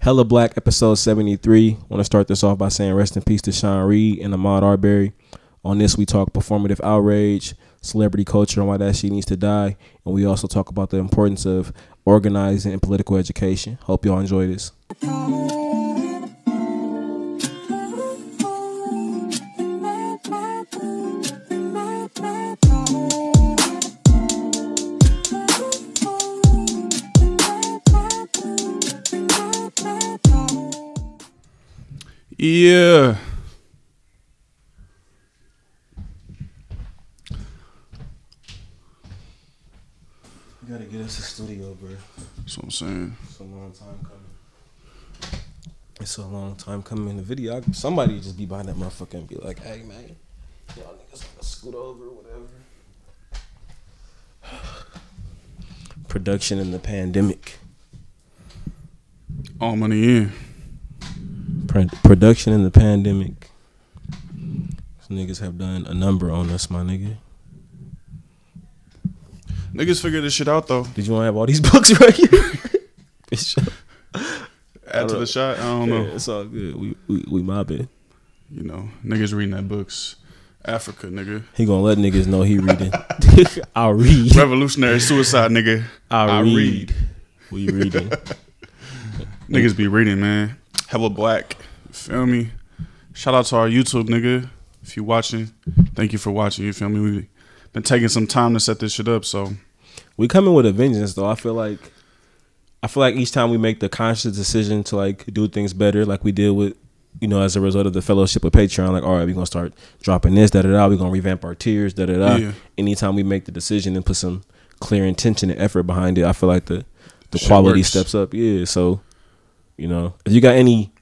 Hella Black episode 73. Want to start this off by saying rest in peace to Sean Reed and Ahmaud Arbery. On this, we talk performative outrage, celebrity culture, and why that shit needs to die. And we also talk about the importance of organizing and political education. Hope y'all enjoy this. Yeah. You gotta get us a studio, bro. That's what I'm saying. It's a long time coming. It's a long time coming. In the video, somebody just be behind that motherfucker and be like, "Hey, man, y'all niggas gotta scoot over, whatever." Production in the pandemic. All money in. Pro- production in the pandemic. Niggas have done a number on us, my nigga. Niggas figure this shit out though. Did you want to have all these books right here? Add to the shot. I don't know. Yeah, it's all good. We we, we mobbing. You know, niggas reading that books. Africa, nigga. He gonna let niggas know he reading. I'll read. Revolutionary suicide, nigga. I'll I read. read. We reading. Niggas be reading, man. Hella black. Feel me? Shout out to our YouTube, nigga. If you watching, thank you for watching. You feel me? We've been taking some time to set this shit up, so we coming with a vengeance though. I feel like I feel like each time we make the conscious decision to like do things better, like we did with you know, as a result of the fellowship of Patreon, like, all right, we're gonna start dropping this, da da da. We're gonna revamp our tiers, da da da. Yeah. Anytime we make the decision and put some clear intention and effort behind it, I feel like the the Shit quality works. steps up. Yeah. So, you know, if you got any,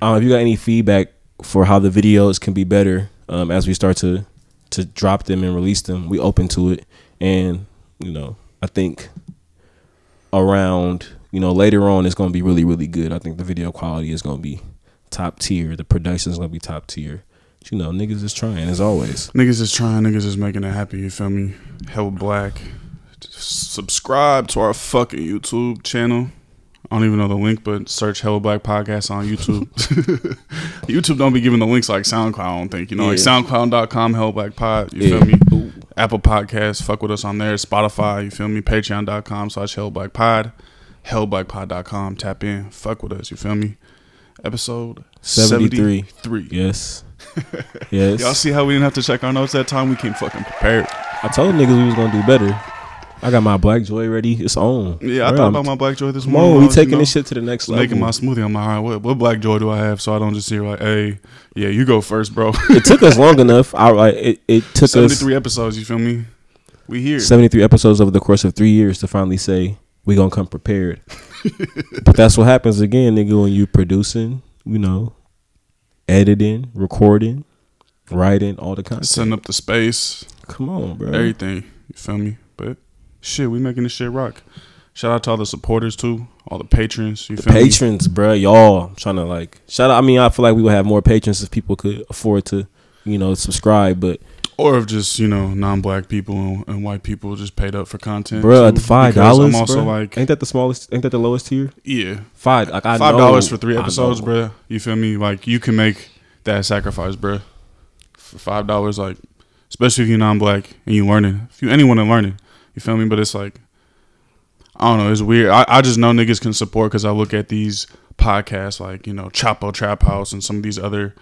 um, if you got any feedback for how the videos can be better, um, as we start to to drop them and release them, we open to it. And you know, I think around you know later on it's gonna be really really good. I think the video quality is gonna be top tier. The production is gonna be top tier. But, you know, niggas is trying as always. niggas is trying. Niggas is making it happen. You feel me? Hell black. Subscribe to our fucking YouTube channel. I don't even know the link, but search Hella Black Podcast on YouTube. YouTube don't be giving the links like SoundCloud, I don't think. You know, like Yeah. SoundCloud.com, Hella Black Pod. You Yeah. feel me? Ooh. Apple Podcasts, fuck with us on there. Spotify, you feel me? Patreon.com slash Hell Black Pod. Hellblackpod.com. Tap in. Fuck with us, you feel me? Episode 73. 73. Yes. Yes. Y'all see how we didn't have to check our notes that time? We came fucking prepared. I told niggas we was gonna do better. I got my black joy ready. It's on. Yeah, I thought about my black joy this morning. I we taking you know, this shit to the next level. Making my smoothie. I'm like, all right, what, what black joy do I have? So I don't just hear like, hey, yeah, you go first, bro. it took us long enough. I like it. It took us 73 episodes, you feel me? We here. 73 episodes over the course of three years to finally say we gonna come prepared. but that's what happens again, nigga, when you producing, you know, editing, recording, writing, all the content. Setting up the space, Come on, bro. everything. You feel me? Shit, we making this shit rock. Shout out to all the supporters too, all the patrons. You feel me? patrons, bro, y'all. I'm trying to like shout out. I mean, I feel like we would have more patrons if people could afford to, you know, subscribe. But Or if just you know non-black people and, and white people just paid up for content. bro, too, the five dollars. I'm also like, ain't that the smallest? Ain't that the lowest tier? yeah, Five. Like I five dollars for three episodes, bro. You feel me? Like you can make that sacrifice, bro. For five dollars, like especially if you're non-black and you learning, if you anyone in learning, you feel me? But it's like I don't know, it's weird. I, I just know niggas can support because I look at these podcasts like you know Chapo Trap House and some of these other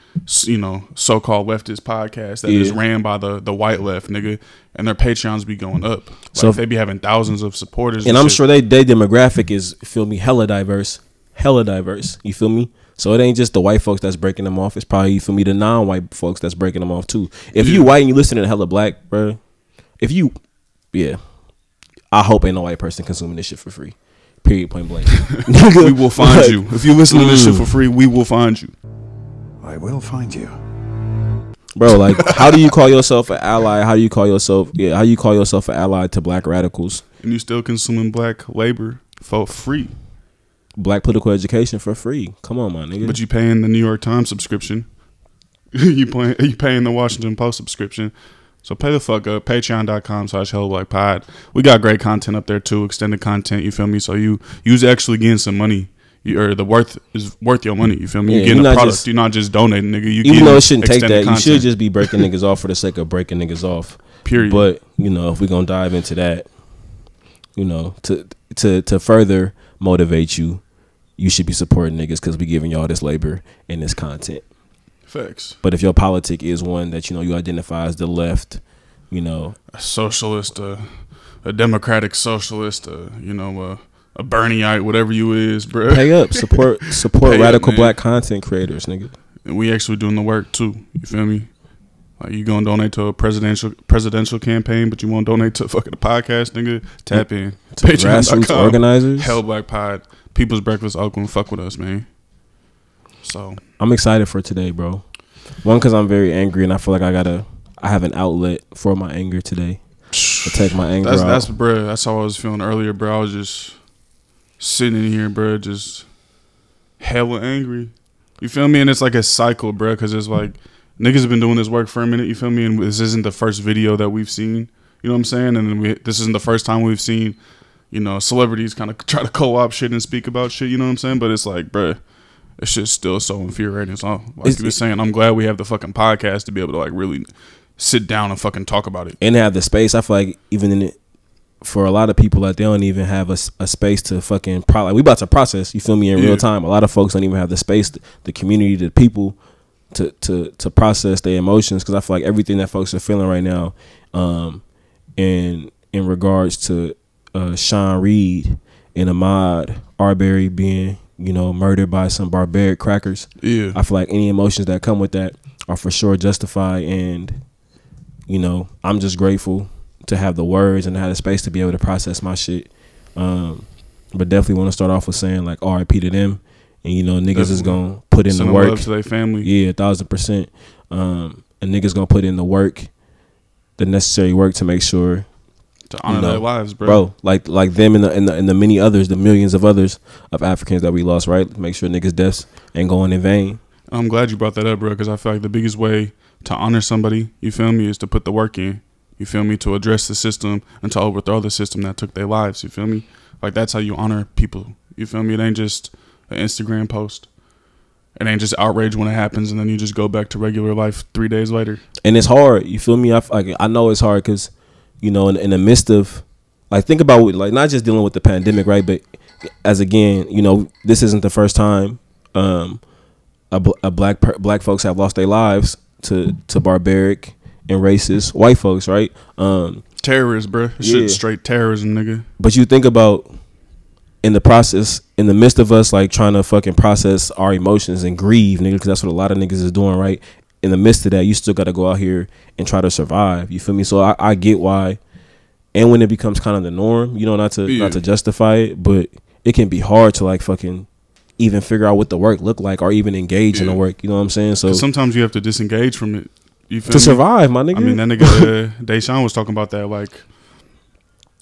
you know so-called leftist podcasts that is Yeah. ran by the the white left nigga, and their Patreons be going up. Like So if- they be having thousands of supporters, and I'm shit. sure they their demographic is feel me hella diverse, hella diverse. You feel me? So it ain't just the white folks that's breaking them off. It's probably you feel me the non-white folks that's breaking them off too. If you white and you listen to hella black, bro, if you, yeah, I hope ain't no white person consuming this shit for free. Period. Point blank. we will find Like, you if you listen to this shit for free. We will find you. I will find you. bro. Like, how do you call yourself an ally? How do you call yourself? Yeah, how you call yourself an ally to black radicals? and you still consuming black labor for free, Black political education for free. Come on, my nigga. but you paying the New York Times subscription. you paying you paying the Washington Post subscription. So pay the fuck up. Patreon.com slash Pod. We got great content up there too, extended content, you feel me? So you you's actually getting some money. you, or the worth is worth your money. You feel me? Yeah, you're getting you're a not product. just- you're not just donating, nigga. You Even though it shouldn't take that, extended you should just be breaking niggas off for the sake of breaking niggas off. period. But you know, if we're gonna dive into that, you know, to to to further motivate you, you should be supporting niggas because we giving y'all this labor and this content. Facts. But if your politic is one that you know you identify as the left, you know, A socialist, a, a democratic socialist, a, you know, a, a Bernieite, whatever you is, bro. pay up, support support Pay up, radical black content creators, nigga. And we actually doing the work too. You feel me? Like you gonna donate to a presidential presidential campaign, but you won't donate to fucking a podcast, nigga. Tap in. To grassroots organizers. Hell Black Pod, People's Breakfast Oakland. Fuck with us, man. So I'm excited for today, bro. One, because I'm very angry and I feel like I gotta, I have an outlet for my anger today. To take my anger that's out. that's bro. That's how I was feeling earlier, bro. I was just sitting in here, bro, just hella angry. You feel me? And it's like a cycle, bro, because it's like niggas have been doing this work for a minute. You feel me? And this isn't the first video that we've seen. You know what I'm saying? And then we, this isn't the first time we've seen, you know, celebrities kind of try to co-op shit and speak about shit. You know what I'm saying? But it's like, bro, it's just still so infuriating. So, like It's- you were saying, I'm glad we have the fucking podcast to be able to like really sit down and fucking talk about it. and have the space. I feel like even in it, for a lot of people, like they don't even have a, a space to fucking pro. Like we about to process. You feel me in Yeah. real time. A lot of folks don't even have the space, the, the community, the people to to to process their emotions. Because I feel like everything that folks are feeling right now, um, in in regards to uh, Sean Reed and Ahmaud Arbery being you know murdered by some barbaric crackers. Yeah. I feel like any emotions that come with that are for sure justified and you know, I'm just grateful to have the words and have the space to be able to process my shit. Um, but definitely want to start off with saying like RIP to them, and you know niggas is gonna put in the work. love to their family. Yeah, a thousand percent. Um, and niggas gonna put in the work, the necessary work to make sure, to honor You know, their lives, bro. bro, like like them and the, and the and the many others, the millions of others of Africans that we lost, right? Make sure niggas' deaths ain't going in vain. I'm glad you brought that up, bro, because I feel like the biggest way to honor somebody, you feel me, is to put the work in. You feel me? To address the system and to overthrow the system that took their lives. You feel me? Like that's how you honor people. You feel me? It ain't just an Instagram post. It ain't just outrage when it happens and then you just go back to regular life three days later. and it's hard. You feel me? I like I know it's hard because, you know, in, in the midst of, like, think about like not just dealing with the pandemic, right? But as again, you know, this isn't the first time um, a, bl- a black per- black folks have lost their lives to to barbaric and racist white folks, right? Um, Terrorists, bro. This Yeah. Straight terrorism, nigga. but you think about in the process, in the midst of us like trying to fucking process our emotions and grieve, nigga, because that's what a lot of niggas is doing, right? In the midst of that, you still got to go out here and try to survive. You feel me? So I, I get why, and when it becomes kind of the norm, you know, not to Yeah. not to justify it, but it can be hard to like fucking even figure out what the work look like or even engage in the work. You know what I'm saying? So sometimes you have to disengage from it. You feel to me? survive, my nigga. I mean, that nigga uh, Deshaun was talking about that. Like,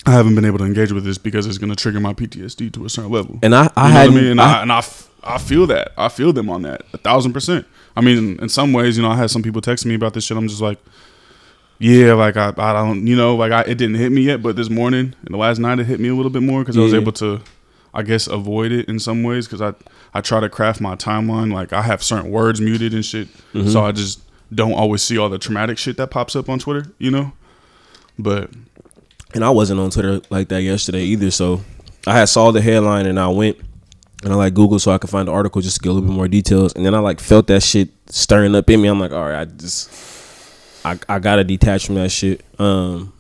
I haven't been able to engage with this because it's gonna trigger my PTSD to a certain level. and I, I you know had I mean? And I, and I, f- I feel that. I feel them on that a thousand percent. I mean, in some ways, you know, I had some people texting me about this shit. I'm just like, yeah, like I, I don't, you know, like I, it didn't hit me yet, but this morning and the last night it hit me a little bit more because I was able to, I guess, avoid it in some ways because I, I try to craft my timeline. Like I have certain words muted and shit, Mm-hmm. so I just don't always see all the traumatic shit that pops up on Twitter, you know. But and I wasn't on Twitter like that yesterday either. So I had saw the headline and I went and I like Google so I could find the article just to get a little bit more details. And then I like felt that shit stirring up in me. I'm like, all right, I just I I gotta detach from that shit. Um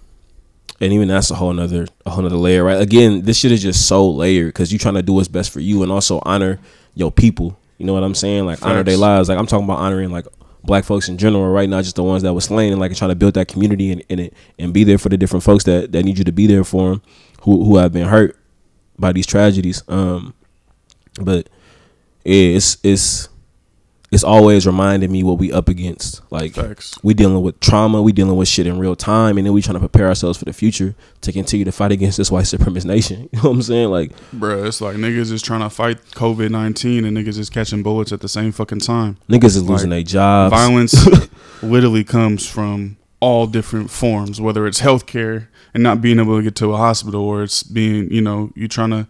and even that's a whole nother a whole nother layer, right? Again, this shit is just so layered because you're trying to do what's best for you and also honor your people. You know what I'm saying? Like honor their lives. Like I'm talking about honoring like black folks in general, right? Not just the ones that were slain and like trying to build that community and in it and be there for the different folks that, that need you to be there for them who who have been hurt by these tragedies. Um but yeah, it's it's it's always reminding me what we up against. Like facts. we dealing with trauma, we dealing with shit in real time, and then we trying to prepare ourselves for the future to continue to fight against this white supremacist nation. You know what I'm saying? Like Bruh, it's like niggas is trying to fight COVID nineteen and niggas is catching bullets at the same fucking time. niggas is losing Like, their jobs. Violence literally comes from all different forms, whether it's healthcare and not being able to get to a hospital, or it's being, you know, you trying to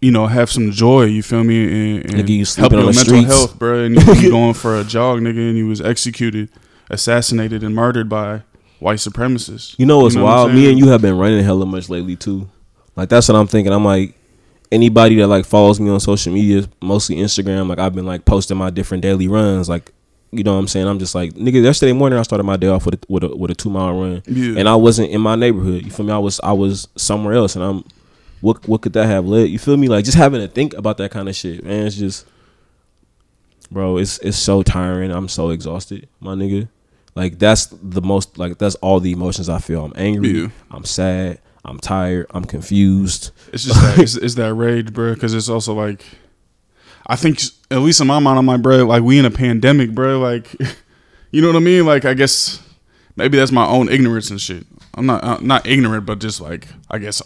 you know, have some joy. You feel me? And, and Nigga, you help your mental streets. health, bro. And you, you going for a jog, nigga, and you was executed, assassinated, and murdered by white supremacists. You know what's what I'm wild? Me and you have been running hella much lately too. Like that's what I'm thinking. I'm like anybody that like follows me on social media, mostly Instagram. Like I've been like posting my different daily runs. Like you know what I'm saying? I'm just like nigga. Yesterday morning I started my day off with a, with a with a two mile run, Yeah. and I wasn't in my neighborhood. You feel me? I was I was somewhere else, and I'm what what could that have led? You feel me? Like just having to think about that kind of shit, man. It's just, bro. It's it's so tiring. I'm so exhausted, my nigga. Like that's the most like that's all the emotions I feel. I'm angry. Yeah. I'm sad. I'm tired. I'm confused. It's just that it's, it's that rage, bro. Because it's also like, I think at least in my mind, I'm like, bro, like we in a pandemic, bro. Like, you know what I mean? Like, I guess maybe that's my own ignorance and shit. I'm not uh, not ignorant, but just like I guess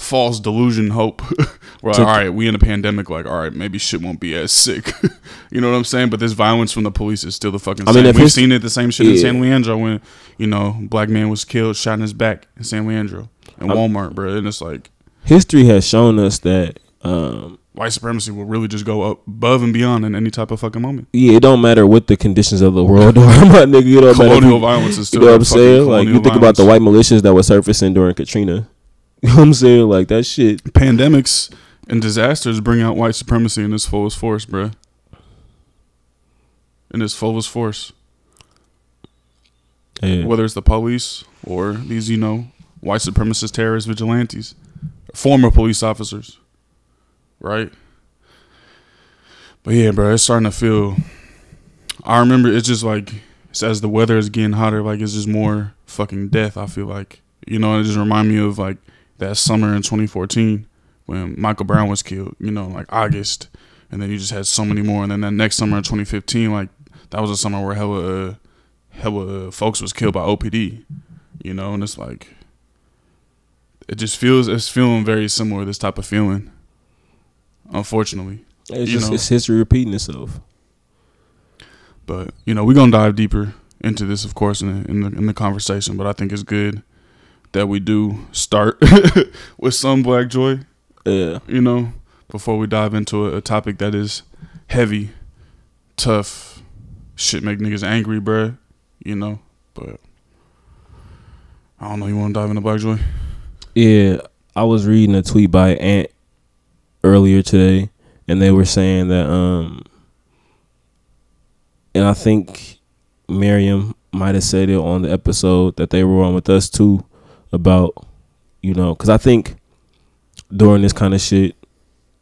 false delusion, hope. We're like, So- all right, we in a pandemic. Like, all right, maybe shit won't be as sick. you know what I'm saying? But this violence from the police is still the fucking I same. mean, We've seen it the same shit in San Leandro when you know black man was killed, shot in his back in San Leandro and Walmart, bro. And it's like History has shown us that um white supremacy will really just go up above and beyond in any type of fucking moment. yeah, it don't matter what the conditions of the world are, my nigga. Don't matter. Colonial you- violence is still. You know what I'm saying? Like you think about the white militias that were surfacing during Katrina. You know what I'm saying? Like that shit. pandemics and disasters bring out white supremacy in its fullest force, bro. In its fullest force, Yeah. whether it's the police or these, you know, white supremacist terrorist vigilantes, former police officers, right? But yeah, bro, it's starting to feel. I remember it's just like it's as the weather is getting hotter, like it's just more fucking death. I feel like you know, it just remind me of like that summer in 2014 when Michael Brown was killed. You know, like August, and then you just had so many more. And then that next summer in 2015, like that was a summer where hella, uh, hella uh, folks was killed by OPD. You know, and it's like it just feels it's feeling very similar. This type of feeling, unfortunately. It's you just know. it's history repeating itself. But you know, we're gonna dive deeper into this, of course, in the, in the in the conversation. But I think it's good that we do start with some black joy. Yeah. You know, before we dive into a, a topic that is heavy, tough, shit make niggas angry, bruh. You know, but I don't know. You want to dive into black joy? Yeah. I was reading a tweet by Ant earlier today and they were saying that um and I think Miriam might have said it on the episode that they were on with us too about you know cuz I think during this kind of shit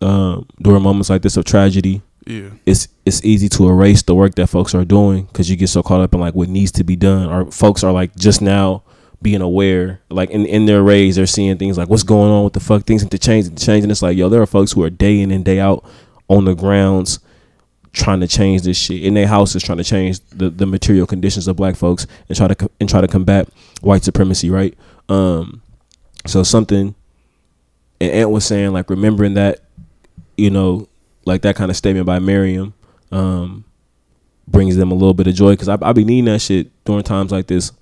um during moments like this of tragedy Yeah, it's it's easy to erase the work that folks are doing because you get so caught up in like what needs to be done or folks are like just now being aware like in, in their rays they're seeing things like what's going on? With the fuck? Things need to change to change and it's like yo there are folks who are day in and day out on the grounds trying to change this shit. In their houses trying to change the, the material conditions of black folks and try to co- and try to combat white supremacy right um so something and Ant was saying like remembering that you know like that kind of statement by Miriam um, brings them a little bit of joy because I, I be needing that shit during times like this.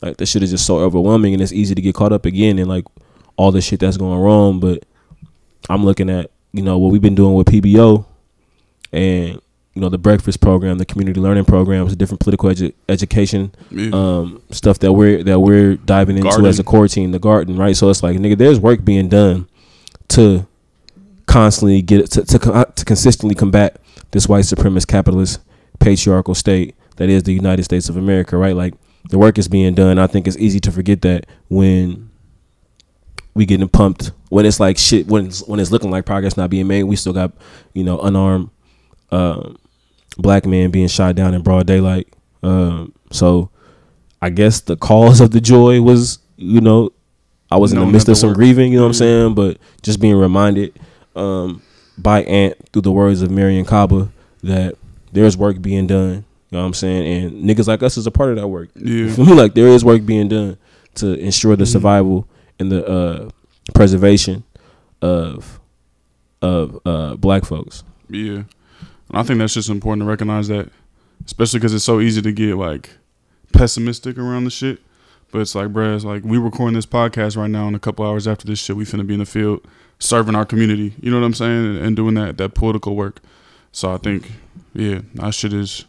Like that shit is just so overwhelming and it's easy to get caught up again in like all the shit that's going wrong. But I'm looking at you know what we've been doing with PBO and you know the breakfast program, the community learning programs, the different political edu- education yeah. um, stuff that we're that we're diving into Garden. as a core team, the garden, right? So it's like, nigga, there's work being done to constantly get to to, to consistently combat this white supremacist capitalist patriarchal state that is the United States of America, right? Like the work is being done. I think it's easy to forget that when we getting pumped when it's like shit when it's, when it's looking like progress not being made. We still got you know unarmed um, black man being shot down in broad daylight. Um, so I guess the cause of the joy was you know I was in the midst of some work- grieving. You know what I'm saying? But just being reminded um, by Ant through the words of Mariame Kaba that there's work being done. You know what I'm saying? And niggas like us is a part of that work. Yeah, me? Like there is work being done to ensure the Mhm. survival and the uh, preservation of of uh, black folks. yeah. And I think that's just important to recognize that, especially because it's so easy to get like pessimistic around the shit. But it's like, bruh, it's like we recording this podcast right now, and a couple hours after this shit, we finna be in the field serving our community. You know what I'm saying? And, doing that that political work. So I think, yeah, that shit is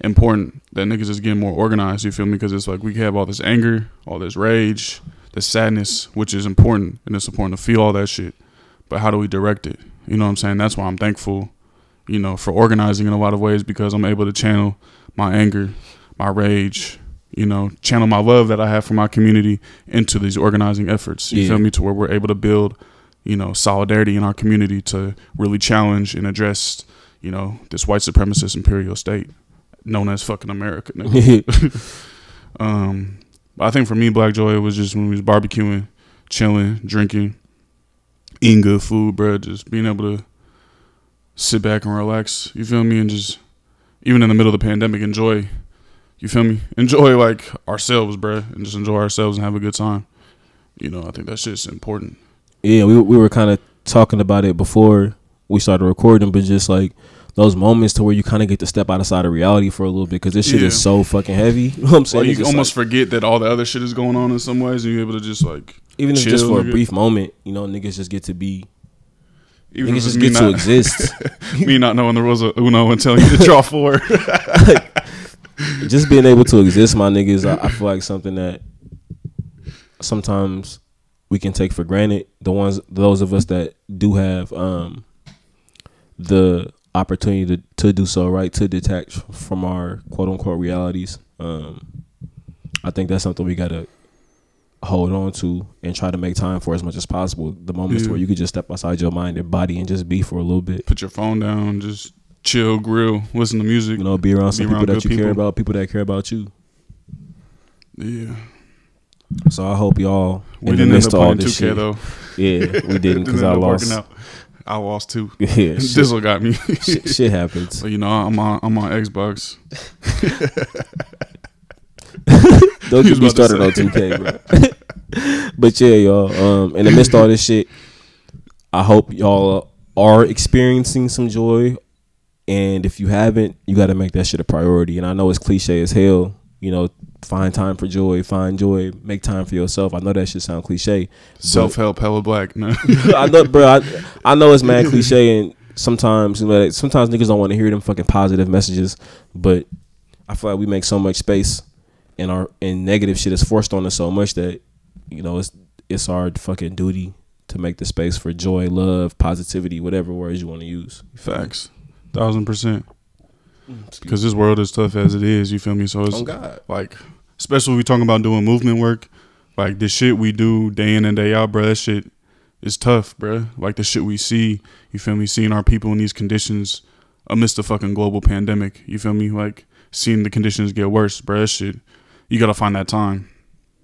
important. That niggas is getting more organized. You feel me? Because it's like we have all this anger, all this rage, this sadness, which is important, and it's important to feel all that shit. But how do we direct it? You know what I'm saying? That's why I'm thankful, you know, for organizing in a lot of ways because I'm able to channel my anger, my rage, you know, channel my love that I have for my community into these organizing efforts. You Yeah. feel me? To where we're able to build, you know, solidarity in our community to really challenge and address, you know, this white supremacist imperial state known as fucking America. um, but I think for me, Black Joy was just when we was barbecuing, chilling, drinking, eating good food, bro. Just being able to sit back and relax. You feel me? And just even in the middle of the pandemic, enjoy. You feel me? Enjoy like ourselves, bro, and just enjoy ourselves and have a good time. You know, I think that shit's important. yeah, we we were kind of talking about it before we started recording, but just like those moments to where you kind of get to step outside of reality for a little bit because this shit Yeah. is so fucking heavy. You know what I'm saying? Like you almost like- forget that all the other shit is going on in some ways, and you're able to just like even if just for a brief moment, you know, niggas just get to be, even niggas just get to not- exist. me not knowing the rules of Uno and telling you to draw four. just being able to exist, my niggas, I, I feel like something that sometimes we can take for granted. The ones, those of us that do have um, the opportunity to, to do so, right, to detach from our quote unquote realities. Um, I think that's something we gotta hold on to and try to make time for as much as possible. The moments Yeah. where you could just step outside your mind and body and just be for a little bit. Put your phone down, just chill, grill, listen to music. You know, be around some Be people around that you good care about, people that care about you. Yeah, So I hope y'all we didn't end up all this 2K shit. though. Yeah, we didn't because I lost. I lost too. Yeah, Dizzle got me. shit, shit happens. So you know, I'm on I'm on Xbox. Don't get me started on 2K, bro. but yeah, y'all. Um, in the midst of all this shit, I hope y'all are experiencing some joy. And if you haven't, you got to make that shit a priority. And I know it's cliche as hell. You know, find time for joy, find joy, make time for yourself. I know that shit sound cliche. Self help, hella black. No. I know, bro. I, I know it's mad cliche, and sometimes you know, like, sometimes niggas don't want to hear them fucking positive messages. But I feel like we make so much space, and our and negative shit is forced on us so much that you know it's it's our fucking duty to make the space for joy, love, positivity, whatever words you want to use. You feel me? Facts, thousand percent. Mm. Because this world is tough as it is. You feel me? So it's Oh God. like, especially when we talking about doing movement work, like the shit we do day in and day out, bro. That shit is tough, bro. Like the shit we see, you feel me? Seeing our people in these conditions amidst a fucking global pandemic, you feel me? Like seeing the conditions get worse, bro. That shit, you gotta find that time.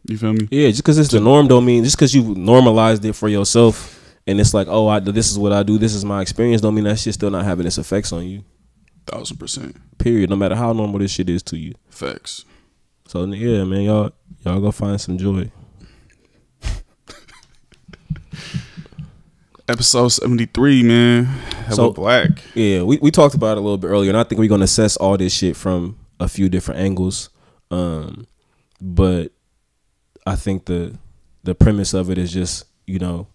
You feel me? Yeah, just because it's the norm don't mean just because you normalized it for yourself, and it's like, oh, I this is what I do, this is my experience, don't mean that shit still not having its effects on you. Thousand percent. Period. No matter how normal this shit is to you. Facts. So yeah, man, y'all y'all go find some joy. Episode seventy three, man. Hella So- black. Yeah, we, we talked about it a little bit earlier, and I think we're gonna assess all this shit from a few different angles. Um, but I think the the premise of it is just you know,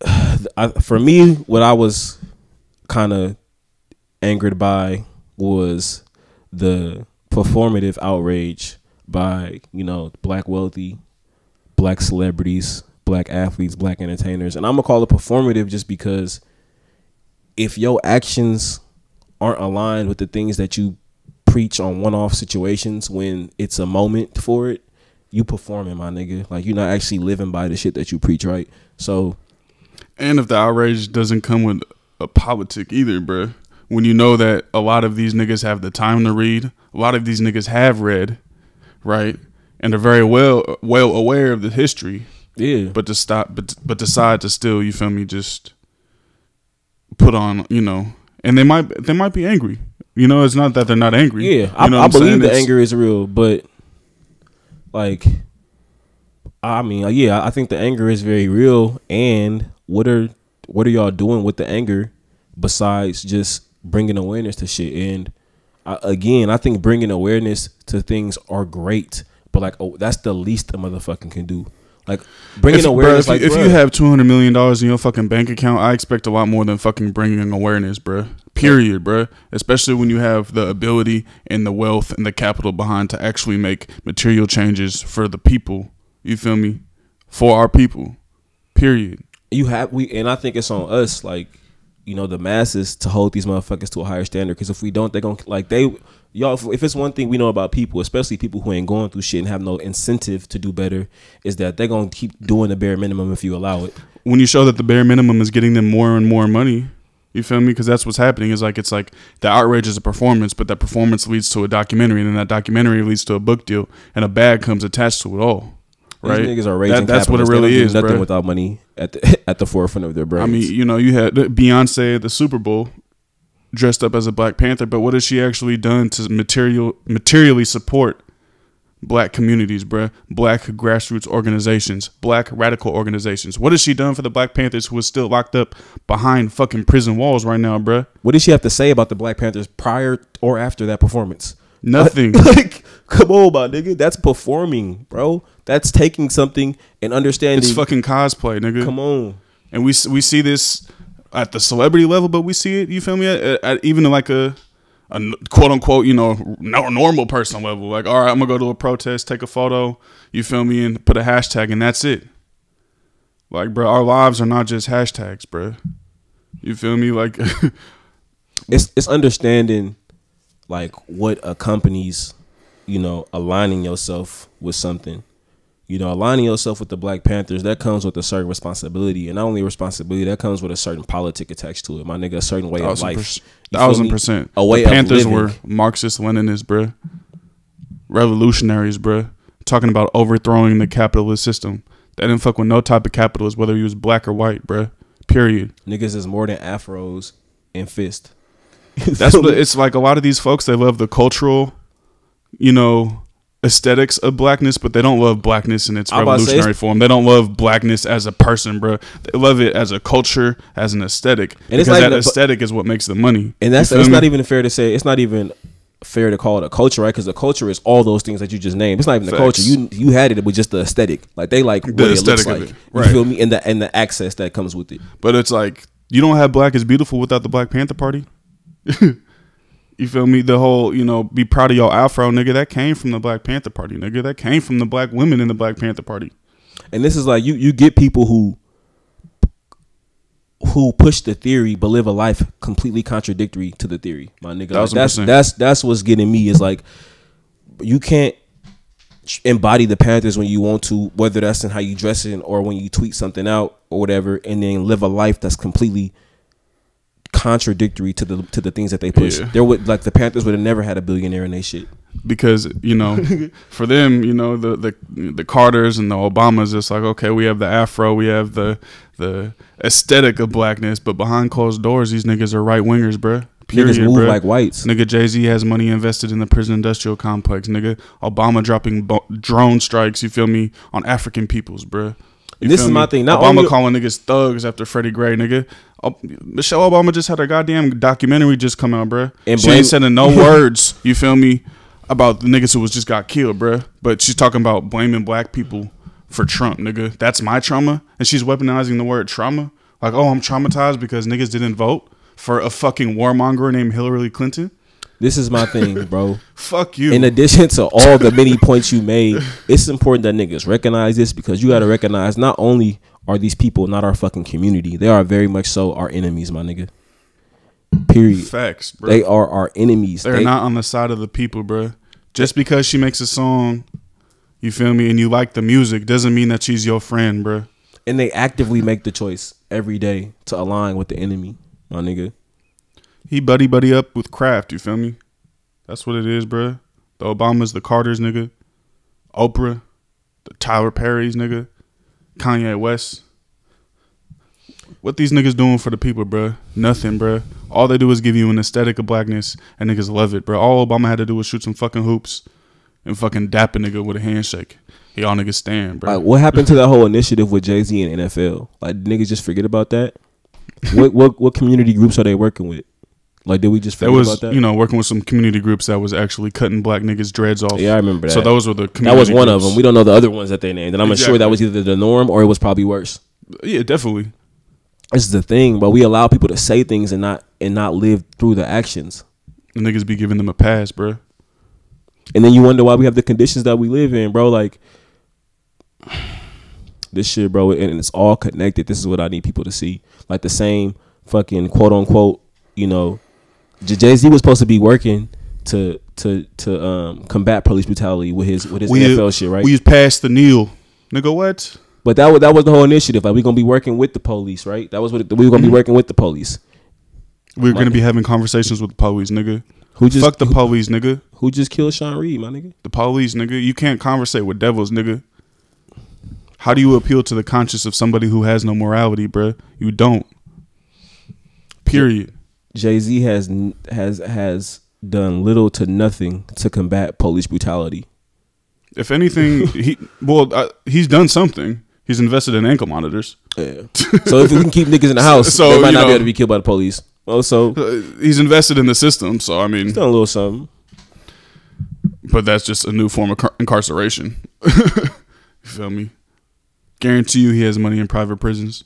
I, for me, what I was kind of angered by was the performative outrage by you know black wealthy, black celebrities, black athletes, black entertainers, and I'm gonna call it performative just because if your actions aren't aligned with the things that you preach on one-off situations when it's a moment for it, you performing, my nigga. Like you're not actually living by the shit that you preach, right? So And if the outrage doesn't come with a politic either, bruh. When you know that a lot of these niggas have the time to read, a lot of these niggas have read, right? And are very well well aware of the history, yeah, but to stop but but decide to still, you feel me, just put on, you know, and they might they might be angry. You know, it's not that they're not angry. yeah, You I, know I believe saying? the It's- anger is real, but like, I mean, uh, yeah, I think the anger is very real. And what are what are y'all doing with the anger besides just bringing awareness to shit? And I, again, I think bringing awareness to things are great, but like oh, that's the least a motherfucking can do. Like bringing if, bro, awareness. if, like if you have two hundred million dollars in your fucking bank account, I expect a lot more than fucking bringing awareness, bro. Period, bro. Especially when you have the ability and the wealth and the capital behind to actually make material changes for the people. You feel me? For our people. Period. you have we and I think it's on us like you know the masses to hold these motherfuckers to a higher standard because if we don't they're gonna like they y'all if, if it's one thing we know about people especially people who ain't going through shit and have no incentive to do better is that they're gonna keep doing the bare minimum if you allow it when you show that the bare minimum is getting them more and more money, you feel me? Because that's what's happening. Is like it's like the outrage is a performance, but that performance leads to a documentary, and then that documentary leads to a book deal, and a bag comes attached to it all. Right? these niggas are raging That- that's what it really is, nothing bro. without money at the at the forefront of their brains I mean, you know, you had Beyonce at the Super Bowl dressed up as a Black Panther, but what has she actually done to material materially support black communities, bruh? Black grassroots organizations, black radical organizations. What has she done for the Black Panthers who are still locked up behind fucking prison walls right now, bruh? what did she have to say about the Black Panthers prior or after that performance Nothing. like come on my nigga that's performing bro that's taking something and understanding It's fucking cosplay, nigga. come on and we we see this at the celebrity level, but we see it. You feel me? At, at, even like a, a quote unquote, you know, no, normal person level. Like, all right, I'm gonna go to a protest, take a photo. You feel me? And put a hashtag, and that's it. Like, bro, our lives are not just hashtags, bro. You feel me? Like, it's it's understanding like what accompanies you know aligning yourself with something you know aligning yourself with the black panthers that comes with a certain responsibility and not only responsibility that comes with a certain politic attached to it my nigga a certain way of life feel thousand percent. a way the Panthers were Marxist Leninists, bruh. Revolutionaries, bruh. Talking about overthrowing the capitalist system. They didn't fuck with no type of capitalist, whether he was black or white, bruh. Period. niggas is more than afros and fist That's what it's like. A lot of these folks, they love the cultural, you know, aesthetics of blackness, but they don't love blackness in its I'm about to say, revolutionary form. They don't love blackness as a person, bro. They love it as a culture, as an aesthetic. And it's because that a- aesthetic is what makes the money. And that's it's me? not even fair to say. It's not even fair to call it a culture, right? Because the culture is all those things that you just named. It's not even the culture. You you had it with just the aesthetic. Like they like what The it looks like. it, You right. feel me? And the and the access that comes with it. But it's like you don't have black is beautiful without the Black Panther Party. you feel me? The whole, you know, be proud of your afro, nigga. That came from the Black Panther Party, nigga. That came from the black women in the Black Panther Party. And this is like you you get people who who push the theory but live a life completely contradictory to the theory, my nigga. Like, that's that's that's what's getting me is like you can't embody the Panthers when you want to, whether that's in how you dressing or when you tweet something out or whatever, and then live a life that's completely contradictory to the to the things that they push. Yeah. There would like the Panthers would have never had a billionaire in their shit. because you know for them you know the the the Carters and the Obamas it's like okay we have the afro we have the the aesthetic of blackness but behind closed doors these niggas are right wingers bruh Period, Niggas move bruh. like whites. Nigga, Jay Z has money invested in the prison industrial complex. Nigga, Obama dropping bo- drone strikes. You feel me on African peoples, bruh. You This is my thing, not Obama only- calling niggas thugs after Freddie Gray, nigga. Oh, Michelle Obama just had a goddamn documentary just come out, bruh. And she blame- ain't saying no words. You feel me about the niggas who was just got killed, bruh. But she's talking about blaming black people for Trump, nigga. That's my trauma, and she's weaponizing the word trauma. Like, oh, I'm traumatized because niggas didn't vote for a fucking warmonger named Hillary Clinton. This is my thing, bro. Fuck you. in addition to all the many points you made, it's important that niggas recognize this because you got to recognize not only are these people not our fucking community, they are very much so our enemies, my nigga. Period. Facts, bro. They are our enemies. They're They- not on the side of the people, bro. Just because she makes a song, you feel me, and you like the music, doesn't mean that she's your friend, bro. and they actively make the choice every day to align with the enemy, my nigga. He buddy buddy up with Kraft, you feel me? That's what it is, bro. The Obamas, the Carters, nigga. Oprah, the Tyler Perry's, nigga. Kanye West. What these niggas doing for the people, bro? Nothing, bro. All they do is give you an aesthetic of blackness, and niggas love it, bro. All Obama had to do was shoot some fucking hoops and fucking dap a nigga with a handshake. He all niggas stand, bro. Like, what happened to that whole initiative with Jay Z and NFL? Like, niggas just forget about that. what what what community groups are they working with? Like, did we just That forget was about that? you know working with some community groups that was actually cutting black niggas dreads off. yeah, I remember that. So those were the that was one of them. We don't know the other ones that they named, and I'm sure that was either the norm or it was probably worse. yeah, definitely. This is the thing, but we allow people to say things and not and not live through the actions, The niggas be giving them a pass, bro. and then you wonder why we have the conditions that we live in, bro. Like this shit, bro, and it's all connected. This is what I need people to see, like the same fucking quote unquote, you know, Jay Z was supposed to be working to to to um combat police brutality with his with his NFL shit, right? We was past the kneel, nigga. What? But that was that was the whole initiative. Like we're gonna be working with the police, right? That was what it, we were gonna be working with the police. We're gonna be having conversations with the police, nigga. Who just Fuck the who, police, nigga. who just killed Sean Reed, my nigga? The police, nigga. You can't conversate with devils, nigga. How do you appeal to the conscience of somebody who has no morality, bruh? You don't. Period. Jay Z has has has done little to nothing to combat police brutality. If anything, he well, uh, he's done something. He's invested in ankle monitors. Yeah. so if we can keep niggas in the house, So, they might not be able to be killed by the police. Oh, so Uh, he's invested in the system. So I mean, he's done a little something. but that's just a new form of car- incarceration. you feel me? Guarantee you, he has money in private prisons.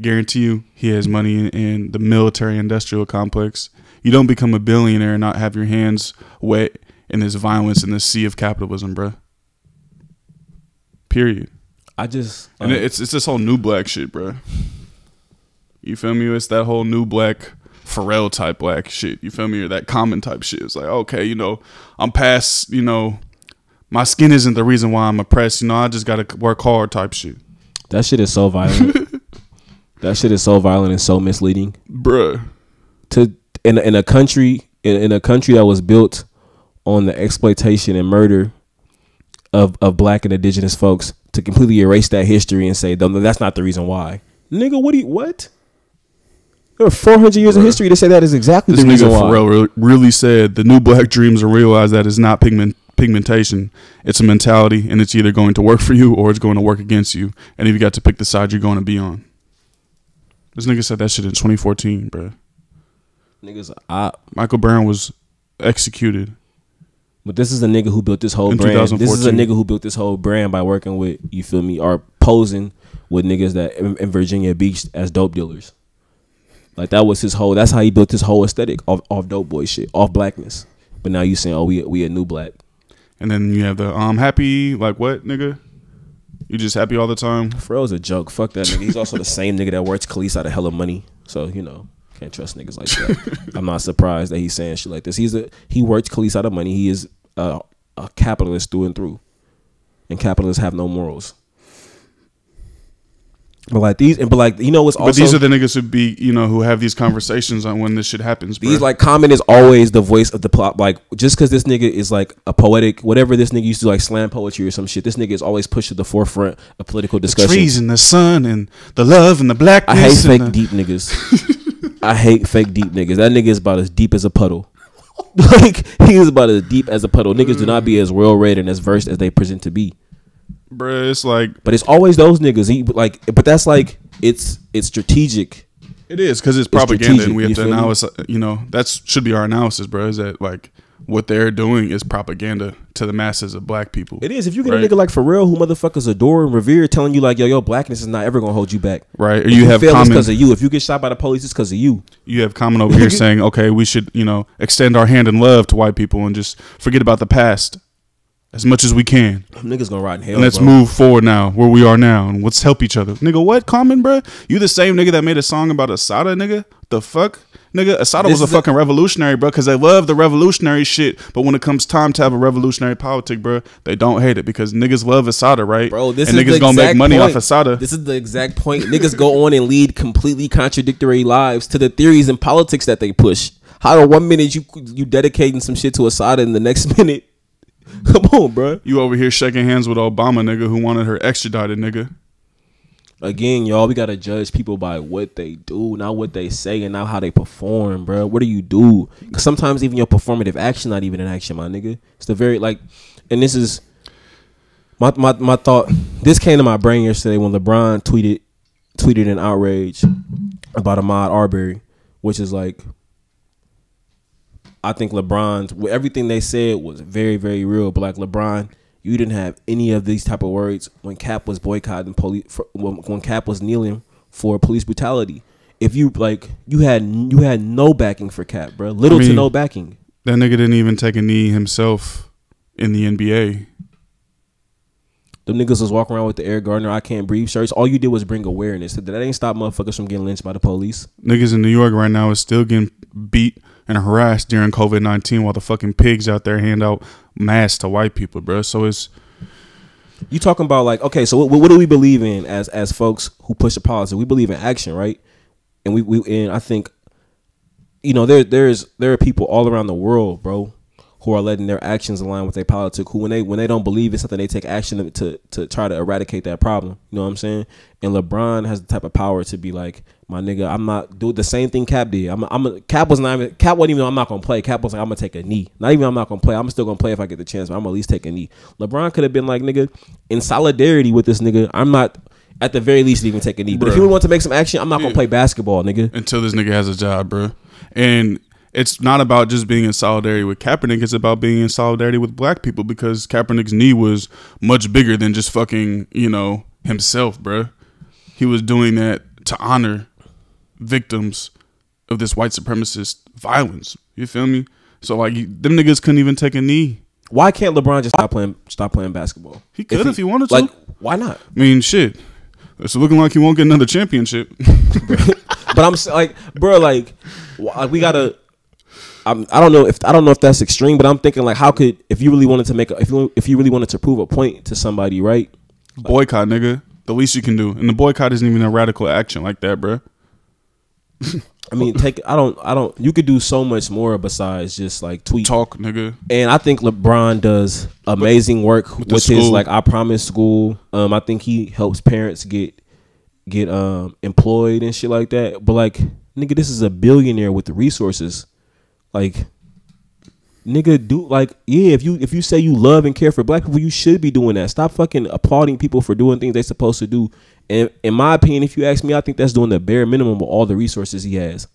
Guarantee you, he has money in, in the military-industrial complex. You don't become a billionaire and not have your hands wet in this violence in this sea of capitalism, bruh. Period. I just And uh, it's it's this whole new black shit, bruh. You feel me? It's that whole new black Pharrell type black shit. You feel me? Or that common type shit. It's like, okay, you know, I'm past, you know, my skin isn't the reason why I'm oppressed. You know, I just gotta work hard type shit. that shit is so violent. that shit is so violent and so misleading. Bruh. to in a- in a country in, in a country that was built on the exploitation and murder of of black and indigenous folks to completely erase that history and say "No, that's not the reason why nigga what do you what there are 400 years of history to say that is exactly This the reason nigga why Pharrell re- really said the new black dreams are realize that it's not pigment pigmentation. It's a mentality and it's either going to work for you or it's going to work against you. And if you got to pick the side you're going to be on. This nigga said that shit in 2014, bro. niggas I, Michael Brown was executed. but this is a nigga who built this whole In brand this is a nigga who built this whole brand by working with you feel me or posing with niggas that in, in Virginia Beach as dope dealers Like that was his whole. That's how he built his whole aesthetic off off dope boy shit, off blackness. But now you saying, oh, we we a new black. And then you have the um happy like what nigga? You just happy all the time? Pharrell's a joke. Fuck that nigga. He's also the same nigga that works Khalees out of hella money. So you know, can't trust niggas like that. I'm not surprised that he's saying shit like this. He's a he works Khalees out of money. He is a, a capitalist through and through, and capitalists have no morals. But like these, and but like you know what's also but these are the niggas who be you know who have these conversations on when this shit happens. These like Common is always the voice of the plot. Like just because this nigga is like a poetic, whatever this nigga used to like slam poetry or some shit. This nigga is always pushed to the forefront of political discussion. trees and the sun and the love and the blackness. I hate fake the- deep niggas. I hate fake deep niggas. That nigga is about as deep as a puddle. like he is about as deep as a puddle. Niggas do not be as well read and as versed as they present to be. Bruh. It's like But it's always those niggas. He like, but that's like it's it's strategic. it is because it's propaganda, strategic, and we have you to analyze. You know, that should be our analysis, bro. Is that like what they're doing is propaganda to the masses of black people? It is. If you get Right. a nigga like Pharrell, who motherfuckers adore and revere, telling you like, yo, yo, blackness is not ever gonna hold you back. right? Or If you have fail, because of you. If you get shot by the police, it's because of you. you have common over here saying, okay, we should you know extend our hand in love to white people and just forget about the past as much as we can. Niggas gonna rot in hell. And let's bro. move forward now, where we are now, and let's help each other. Nigga, what? Common, bruh? You the same nigga that made a song about Assata, nigga? The fuck? Nigga, Assata This was a fucking revolutionary, bro, because they love the revolutionary shit. But when it comes time to have a revolutionary politic, bro, they don't hate it because niggas love Assata, right? Bro, this and is niggas the gonna make money point. off Assata. This is the exact point. Niggas go on and lead completely contradictory lives to the theories and politics that they push. How the one minute you you dedicating some shit to Assata and the next minute, come on, bro. you over here shaking hands with Obama, nigga, who wanted her extradited, nigga. Again, y'all, we gotta judge people by what they do, not what they say, and not how they perform, bro. What do you do? 'Cause sometimes even your performative action, not even an action, my nigga. It's the very like, and this is my my my thought. This came to my brain yesterday when LeBron tweeted tweeted an outrage about Ahmaud Arbery, which is like I think LeBron's everything they said was very very real. But like LeBron, you didn't have any of these type of words when Kap was boycotting police. When, when Kap was kneeling for police brutality. If you like, you had you had no backing for Kap, bro. Little I to no backing. That nigga didn't even take a knee himself in the NBA. Them niggas was walking around with the Eric Garner I can't breathe shirts. All you did was bring awareness. That ain't stop motherfuckers from getting lynched by the police. Niggas in New York right now is still getting beat and harassed during COVID nineteen while the fucking pigs out there hand out masks to white people, bro. So it's You talking about like okay, so what, what do we believe in as as folks who push the policy? We believe in action, right? And we we and I think you know there there's there are people all around the world, bro, who are letting their actions align with their politics. Who when they when they don't believe in something, they take action to to, try to eradicate that problem. You know what I'm saying? And LeBron has the type of power to be like, my nigga, I'm not do the same thing Kap did. I'm I'm a, Kap was not even Kap wasn't even I'm not gonna play. Kap was like I'm gonna take a knee. Not even I'm not gonna play. I'm still gonna play if I get the chance, but I'm gonna at least take a knee. LeBron could have been like nigga in solidarity with this nigga. I'm not at the very least even take a knee. But if you want to make some action, I'm not gonna play basketball, nigga. until this nigga has a job, bro. And it's not about just being in solidarity with Kaepernick. It's about being in solidarity with black people because Kaepernick's knee was much bigger than just fucking, you know, himself, bro. He was doing that to honor victims of this white supremacist violence. You feel me? So like, them niggas couldn't even take a knee. Why can't LeBron just stop playing stop playing basketball? He could if he wanted to. Like, why not? I mean, shit. It's looking like he won't get another championship. But I'm like, bro, like, we gotta. I'm, I don't know if I don't know if that's extreme, but I'm thinking like, how could if you really wanted to make a, if you if you really wanted to prove a point to somebody, right? boycott, nigga. The least you can do. And the boycott isn't even a radical action like that, bro. I mean, take I don't I don't. You could do so much more besides just like tweet. Talk, nigga. And I think LeBron does amazing work with, the his like I promise school. Um, I think he helps parents get get um employed and shit like that. But like, nigga, this is a billionaire with the resources. Like, nigga, do like yeah. If you if you say you love and care for black people, you should be doing that. Stop fucking applauding people for doing things they're supposed to do. And in my opinion, if you ask me, I think that's doing the bare minimum with all the resources he has.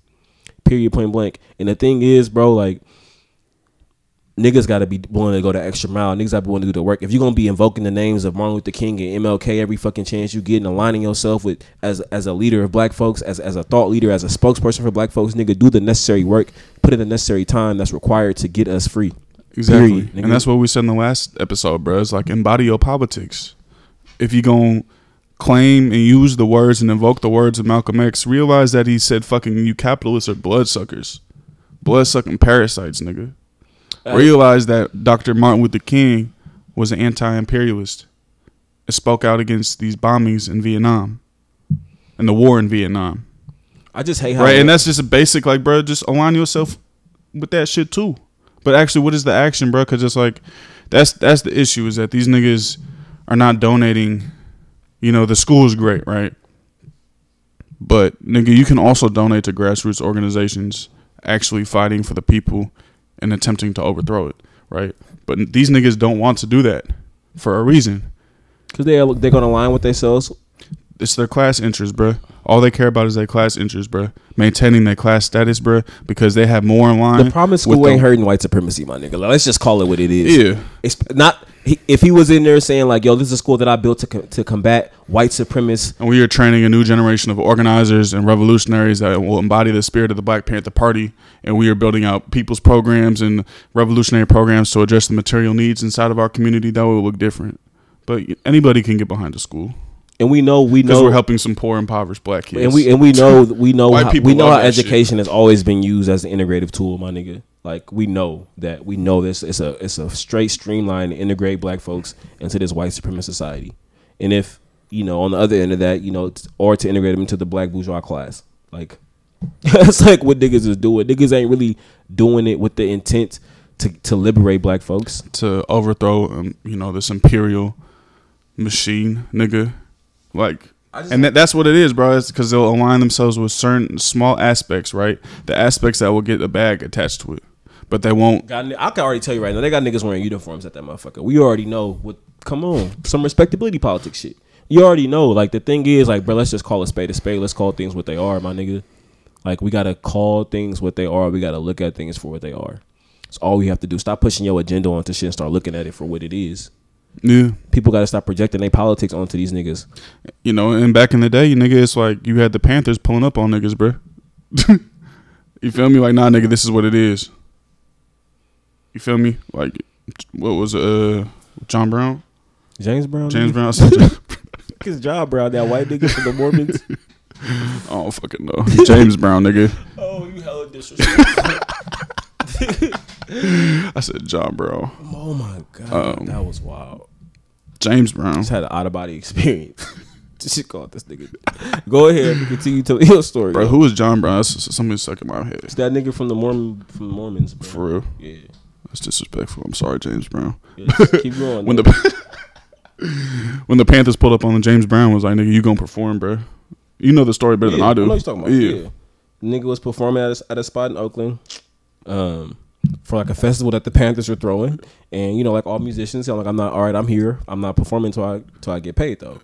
Period. Point blank. And the thing is, bro, like niggas got to be willing to go the extra mile. Niggas got to be willing to do the work. If you're gonna be invoking the names of Martin Luther King and MLK every fucking chance you get, and aligning yourself with as as a leader of black folks, as as a thought leader, as a spokesperson for black folks, nigga, do the necessary work, put in the necessary time that's required to get us free. Exactly. Period, and that's what we said in the last episode, bro. It's like embody your politics. If you're gonna claim and use the words and invoke the words of Malcolm X, realize that he said fucking you capitalists are bloodsuckers. Blood sucking parasites, nigga. Uh, realize that Dr. Martin Luther King was an anti imperialist. It spoke out against these bombings in Vietnam and the war in Vietnam. I just hate how Right, and that's just a basic, like, bro, just align yourself with that shit too. But actually, what is the action, bro? Because it's like, that's that's the issue is that these niggas are not donating. You know, the school is great, right? But nigga, you can also donate to grassroots organizations actually fighting for the people and attempting to overthrow it, right? But these niggas don't want to do that for a reason. because they are, they're gonna align with themselves. It's their class interest, bruh. All they care about is their class interest, bruh. Maintaining their class status, bruh, because they have more in line. The problem is with school ain't hurting white supremacy, my nigga. Like, let's just call it what it is. Yeah. It's not he, if he was in there saying like, "Yo, this is a school that I built to co- to combat white supremacists." And we are training a new generation of organizers and revolutionaries that will embody the spirit of the Black Panther Party. And we are building out people's programs and revolutionary programs to address the material needs inside of our community. That will look different. But anybody can get behind the school And we know we know we're helping some poor, impoverished Black kids. and we and we know we know how, we know how that shit. education has always been used as an integrative tool, my nigga. Like we know that we know this. It's a it's a straight streamline to integrate black folks into this white supremacist society. And if you know on the other end of that, you know, or to integrate them into the black bourgeois class, like that's like what niggas is doing. Niggas ain't really doing it with the intent to to liberate black folks. to overthrow, um, you know, this imperial machine, nigga. Like, and that, that's what it is, bro. It's because they'll align themselves with certain small aspects, right? The aspects that will get a bag attached to it, but they won't. Got, I can already tell you right now, they got niggas wearing uniforms at that motherfucker. We already know what. Come on, some respectability politics shit. You already know. Like the thing is, like, bro, let's just call a spade a spade. Let's call things what they are, my nigga. Like we gotta call things what they are. We gotta look at things for what they are. It's all we have to do. Stop pushing your agenda onto shit and start looking at it for what it is. Yeah. People got to stop projecting their politics onto these niggas. You know, and back in the day, you nigga, it's like you had the Panthers pulling up on niggas, bro. you feel me? Like, nah, nigga, this is what it is. You feel me? Like, what was uh John Brown? James Brown. James nigga? Brown. I said James- His John Brown, that white nigga from the Mormons. I don't fucking know. James Brown, nigga. oh, you hella disrespectful. I said John Brown. oh my god, Um, that was wild. James Brown. Just had an out of body experience. Just call this nigga. Go ahead and continue telling your story. Bro, yo. who was John Brown? That's somebody stuck in my head. It's that nigga from the Mormon from the Mormons, bro. For real. Yeah. That's disrespectful. I'm sorry, James Brown. keep going. When though. the when the Panthers pulled up on the James Brown was like, nigga, you gonna perform, bro. You know the story better yeah, than I do. know what you're talking about. Yeah. Yeah. Nigga was performing at a, at a spot in Oakland, um, for like a festival that the Panthers were throwing, and you know, like all musicians, I'm like, I'm not all right. I'm here. I'm not performing until I till I get paid though,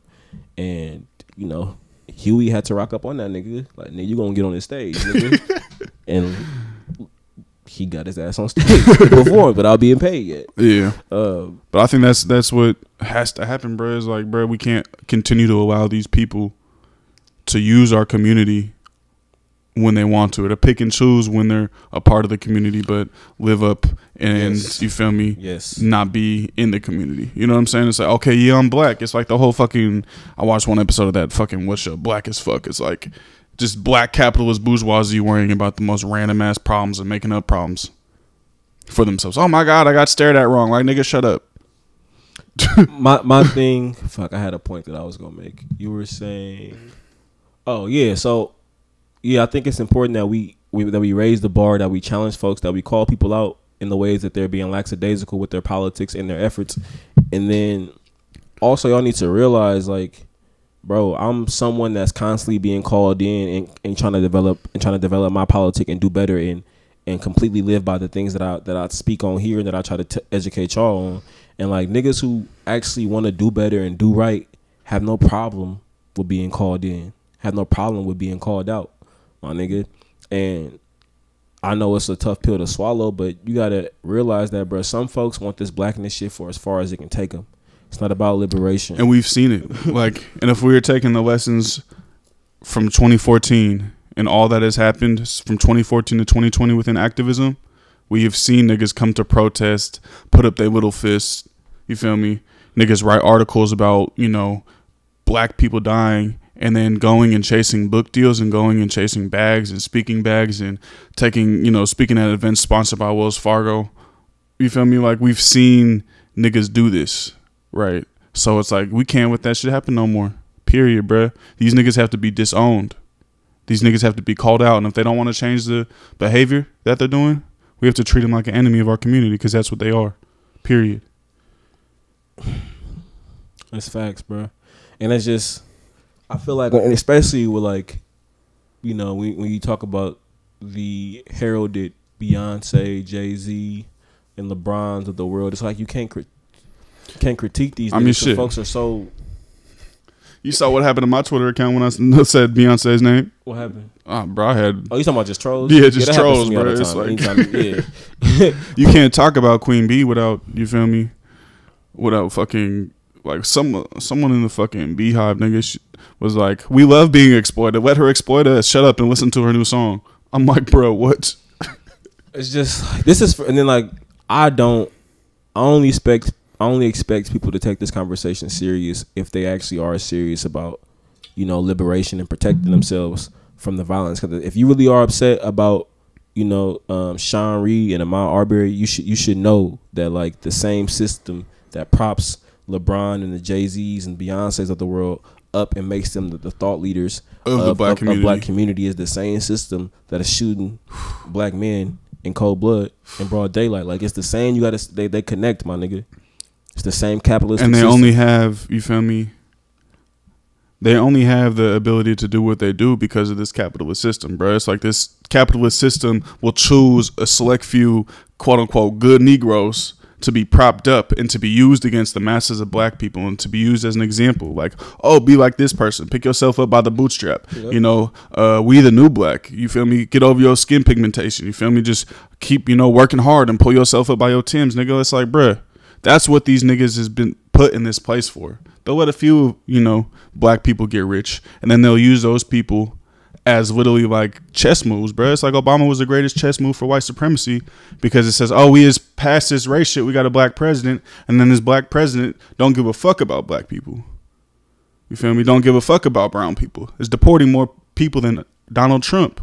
and you know, Huey had to rock up on that nigga. Like, nigga, you gonna get on this stage, nigga, and he got his ass on stage perform without being paid yet. Yeah. Um, But I think that's that's what has to happen, bro. Is like, bro, we can't continue to allow these people to use our community when they want to, to pick and choose when they're a part of the community, but live up and Yes. you feel me, yes, not be in the community. You know what I'm saying? It's like, okay, yeah, I'm black. It's like the whole fucking. I watched one episode of that fucking what show, Black as Fuck. It's like just black capitalist bourgeoisie worrying about the most random ass problems and making up problems for themselves. Oh my god, I got stared at wrong. Like nigga, shut up. my my thing. Fuck, I had a point that I was gonna make. You were saying, oh yeah, so yeah, I think it's important that we, we that we raise the bar, that we challenge folks, that we call people out in the ways that they're being lackadaisical with their politics and their efforts, and then also y'all need to realize like. Bro, I'm someone that's constantly being called in and, and trying to develop and trying to develop my politic and do better and and completely live by the things that I that I speak on here and that I try to educate y'all on. And like niggas who actually want to do better and do right have no problem with being called in. Have no problem with being called out, my nigga. And I know it's a tough pill to swallow, but you gotta realize that, bro. Some folks want this blackness shit for as far as it can take them. It's not about liberation. And we've seen it. Like, and if we were taking the lessons from 2014 and all that has happened from 2014 to 2020 within activism, we have seen niggas come to protest, put up their little fists. You feel me? Niggas write articles about, you know, black people dying and then going and chasing book deals and going and chasing bags and speaking bags and taking, you know, speaking at events sponsored by Wells Fargo. You feel me? Like we've seen niggas do this, right? So it's like we can't let that shit happen no more. Period, bruh. These niggas have to be disowned. These niggas have to be called out, and if they don't want to change the behavior that they're doing, we have to treat them like an enemy of our community because that's what they are. Period. That's facts, bro. And it's just, I feel like, and especially with like, you know, when when you talk about the heralded Beyonce, Jay Z, and LeBrons of the world, it's like you can't crit- can't critique these. I mean, shit. folks are so. You saw what happened to my Twitter account when I said Beyonce's name? What happened? Ah, bro, I had. Oh, you talking about just trolls? Yeah, just to trolls, bro. It's like- Anytime- yeah. You can't talk about Queen Bee without you feel me, without fucking like some someone in the fucking BeyHive nigga was like, "We love being exploited. Let her exploit us. Shut up and listen to her new song." I'm like, bro, what? it's just this is for, and then like I don't I only expect I only expect people to take this conversation serious if they actually are serious about you know liberation and protecting themselves from the violence because if you really are upset about you know um, Sean Reed and Ahmaud Arbery you should you should know that like the same system that props LeBron and the Jay Z's and Beyonces of the world up and makes them the, the thought leaders Of the black community. black community is the same system that is shooting black men in cold blood in broad daylight. Like it's the same. You got to they they connect, my nigga. It's the same capitalist. and they only have you feel me they only have the ability to do what they do because of this capitalist system bro it's like this capitalist system will choose a select few quote unquote good negroes to be propped up and to be used against the masses of black people and to be used as an example. Like, oh, be like this person. Pick yourself up by the bootstrap. You know, uh, we the new black. You feel me? Get over your skin pigmentation. You feel me? Just keep, you know, working hard and pull yourself up by your Tims, nigga. It's like, bruh, that's what these niggas has been put in this place for. They'll let a few, you know, black people get rich, and then they'll use those people as literally like chess moves, bro. It's like Obama was the greatest chess move for white supremacy because it says, "Oh, we is past this race shit. We got a black president," and then this black president don't give a fuck about black people. You feel me? Don't give a fuck about brown people. It's deporting more people than Donald Trump.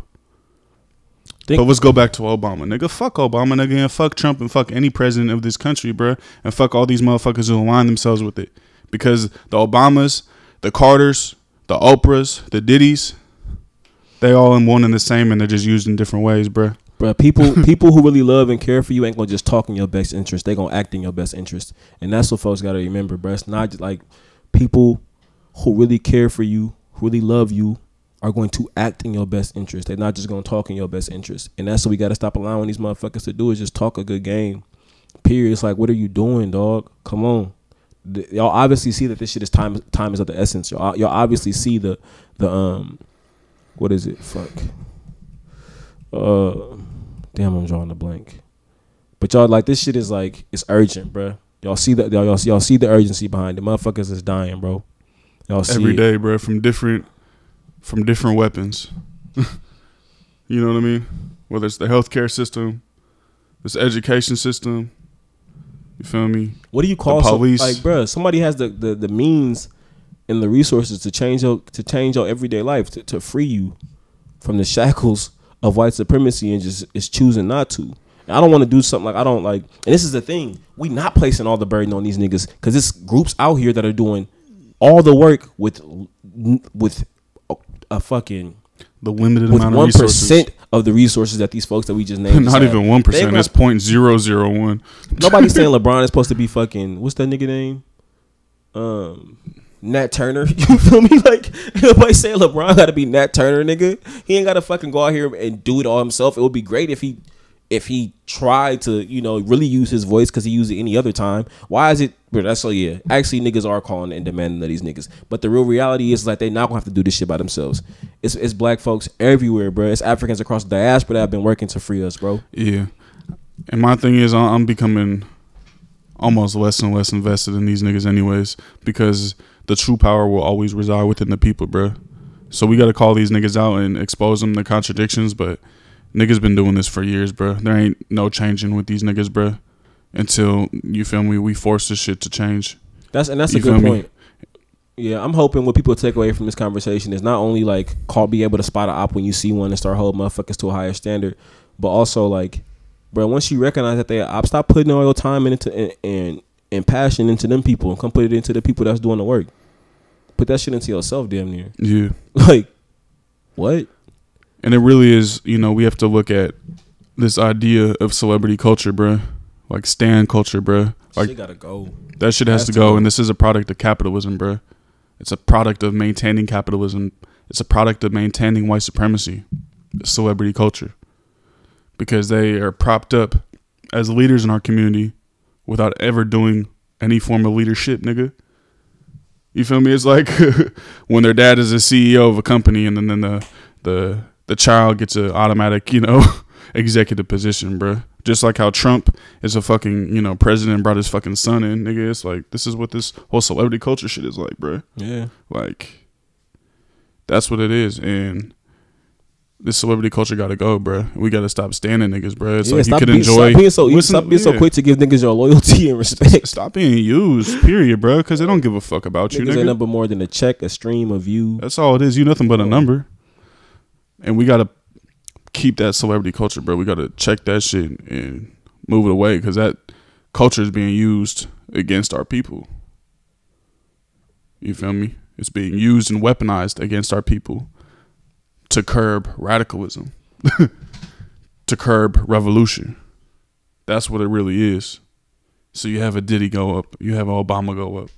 Think- but let's go back to Obama, nigga. Fuck Obama, nigga, and fuck Trump, and fuck any president of this country, bro, and fuck all these motherfuckers who align themselves with it. Because the Obamas, the Carters, the Oprahs, the Diddy's, they all in one and the same, and they're just used in different ways, bro. Bro, people people who really love and care for you ain't gonna just talk in your best interest. They gonna act in your best interest, and that's what folks gotta remember, bro. It's not just like people who really care for you, who really love you, are going to act in your best interest. They're not just gonna talk in your best interest, and that's what we gotta stop allowing these motherfuckers to do is just talk a good game. Period. It's like, what are you doing, dog? Come on. Y'all obviously see that this shit is time. Time is of the essence. Y'all, y'all obviously see the the um, what is it? Fuck. Uh, damn, I'm drawing a blank. But y'all like this shit is like it's urgent, bruh. Y'all see the y'all y'all see, y'all see the urgency behind it. Motherfuckers is dying, bro. Y'all see Every it. bro, from different from different weapons. you know what I mean? Whether it's the healthcare system, this education system. You feel me? What do you call some- police. like, bruh? Somebody has the, the the means and the resources to change your to change your everyday life to, to free you from the shackles of white supremacy and just is choosing not to. And I don't want to do something like I don't like. And this is the thing: we not placing all the burden on these niggas because it's groups out here that are doing all the work with with a, a fucking The limited with amount of one resources. percent of the resources that these folks that we just named. Not have. even one They percent. It's point zero zero one. Nobody's saying LeBron is supposed to be fucking. What's that nigga name? Um, Nat Turner. You feel me? Like nobody saying LeBron got to be Nat Turner, nigga. He ain't got to fucking go out here and do it all himself. It would be great if he, if he tried to, you know, really use his voice because he used it any other time. Why is it? But that's so yeah. Actually, niggas are calling and demanding of these niggas. But the real reality is like they not gonna have to do this shit by themselves. It's it's black folks everywhere, bro. It's Africans across the diaspora that have been working to free us, bro. Yeah. And my thing is, I'm becoming almost less and less invested in these niggas, anyways, because the true power will always reside within the people, bro. So we got to call these niggas out and expose them the contradictions. But niggas been doing this for years, bro. There ain't no changing with these niggas, bro. Until you feel me, we force this shit to change. That's and that's You a good feel me? point. Yeah, I'm hoping what people take away from this conversation is not only like call be able to spot an op when you see one and start holding motherfuckers to a higher standard, but also like, bro, once you recognize that they are op, stop putting all your time into and, and and passion into them people and come put it into the people that's doing the work. Put that shit into yourself, damn near. Yeah. Like, what? And it really is, you know, we have to look at this idea of celebrity culture, bruh. Like stan culture, bruh. Like shit gotta go. That shit has, Has to to go, go. and this is a product of capitalism, bruh. It's a product of maintaining capitalism. It's a product of maintaining white supremacy, celebrity culture, because they are propped up as leaders in our community without ever doing any form of leadership, nigga. You feel me? It's like when their dad is a CEO of a company, and then, then the the the child gets an automatic, you know, executive position, bruh. Just like how Trump is a fucking, you know, president brought his fucking son in, nigga. It's like this is what this whole celebrity culture shit is like, bruh. Yeah. Like that's what it is, and this celebrity culture got to go, bruh. We got to stop standing niggas, bruh. It's yeah, like you could being, enjoy. Stop being so listen- stop being so quick to give niggas your loyalty and respect. Stop being used, period, bro. Because they don't give a fuck about you, Niggas nigga. number more than a check, a stream, a view. That's all it is. You nothing but a number. And we gotta keep that celebrity culture, bro. We gotta check that shit and move it away because that culture is being used against our people. You feel me? It's being used and weaponized against our people to curb radicalism, to curb revolution. That's what it really is. So you have a Diddy go up, you have Obama go up,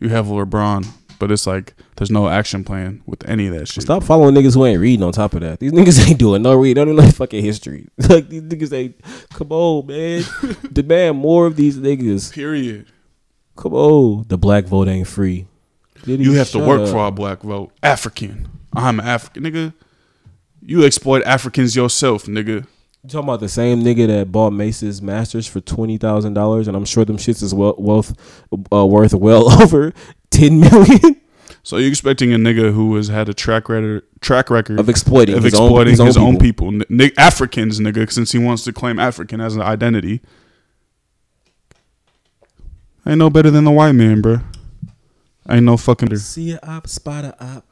you have LeBron but it's like there's no action plan with any of that shit. Stop following niggas who ain't reading on top of that. These niggas ain't doing no read. They don't know fucking history. Like these niggas ain't come on, man. Demand more of these niggas. Period. Come on. The black vote ain't free. Diddy, You have to work up. for our black vote. African. I'm African, nigga. You exploit Africans yourself, nigga. You talking about the same nigga that bought Mase's Masters for twenty thousand dollars, and I'm sure them shits is well, wealth uh, worth well over ten million So you're expecting a nigga who has had a track record track record of exploiting of his exploiting own, his own, people, N- ni- Africans, nigga, since he wants to claim African as an identity. Ain't no better than the white man, bruh. Ain't no fucking. See a op, spot a op.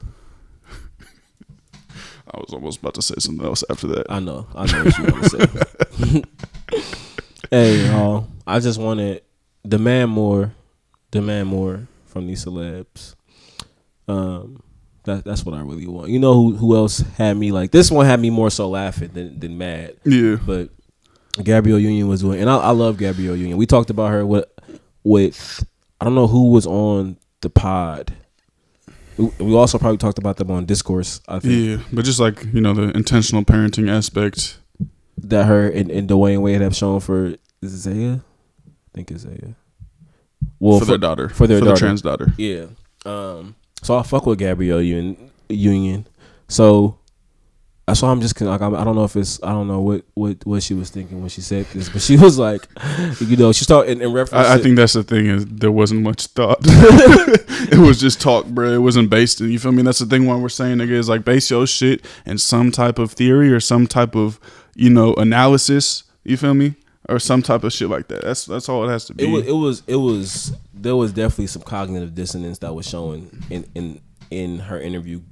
I was almost about to say something else after that. I know, I know what you want to say. hey, y'all, I just want to demand more, demand more from these celebs. Um, that that's what I really want. You know who who else had me like this one had me more so laughing than than mad. Yeah, but Gabrielle Union was doing, and I, I love Gabrielle Union. We talked about her with with I don't know who was on the pod. We, also probably talked about them on discourse. I think yeah, but just like you know the intentional parenting aspect. that her and, and Dwyane Wade have shown for Zaya? I think it's Zaya. Well, for, their daughter, for their for daughter. the trans daughter. Yeah. Um. So I fuck with Gabrielle Union. Union. So that's why I'm just like I'm, I don't know if it's I don't know what what what she was thinking when she said this, but she was like, you know, she started in, in reference. I, I to- think that's the thing is there wasn't much thought. it was just talk, bro. It wasn't based. in You feel me? That's the thing. When we're saying nigga is like base your shit in some type of theory or some type of you know analysis. You feel me? Or some type of shit like that. That's that's all it has to be. it was it was it was there was definitely some cognitive dissonance that was showing in in in her interview.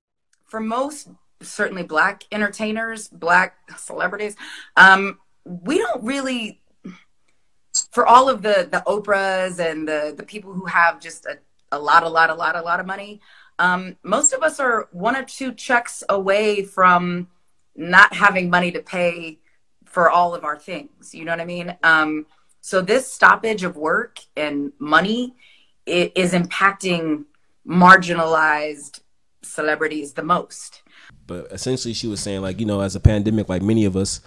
for most certainly black entertainers black celebrities um we don't really for all of the the oprahs and the the people who have just a, a lot a lot a lot a lot of money um most of us are one or two checks away from not having money to pay for all of our things you know what i mean? Um so this stoppage of work and money is impacting marginalized celebrities the most. But essentially, she was saying like you know, as a pandemic, like many of us,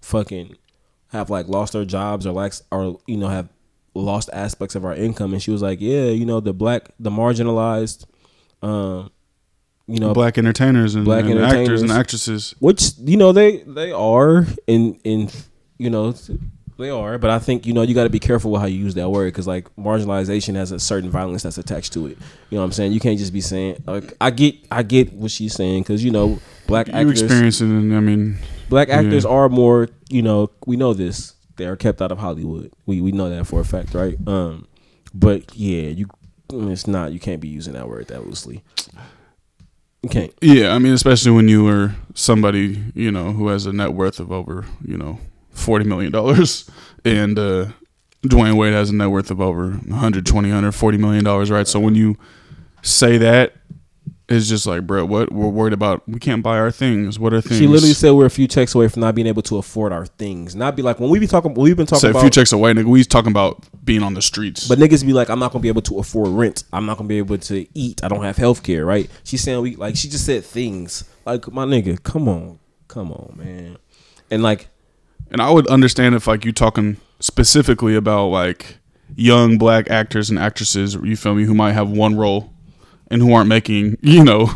fucking have like lost our jobs or like or you know have lost aspects of our income, and she was like, yeah, you know, the black, the marginalized, um, you know, black entertainers and, Black and actors and actresses. which you know they they are in in you know they are but i think you know you got to be careful with how you use that word because like marginalization has a certain violence that's attached to it. You know what i'm saying? You can't just be saying like i get i get what she's saying because you know black You actors and I mean, black actors Yeah. are more you know we know this. They are kept out of hollywood. We we know that for a fact right? Um but yeah you it's not you can't be using that word that loosely can't yeah, I mean, especially when you are somebody you know who has a net worth of over you know forty million dollars, and uh, Dwyane Wade has a net worth of over 120, 140 million dollars, right? So when you say that, it's just like, bro, what we're worried about? We can't buy our things. What are things? She literally said we're a few checks away from not being able to afford our things. Not be like when we be talking, we've been talking Say a about. few checks away, nigga. We talking about being on the streets. but niggas be like, I'm not gonna be able to afford rent. I'm not gonna be able to eat. I don't have health care, right? She's saying we like she just said things like my nigga, come on, come on, man, and like And I would understand if like you talking specifically about like young black actors and actresses, you feel me, who might have one role and who aren't making, you know,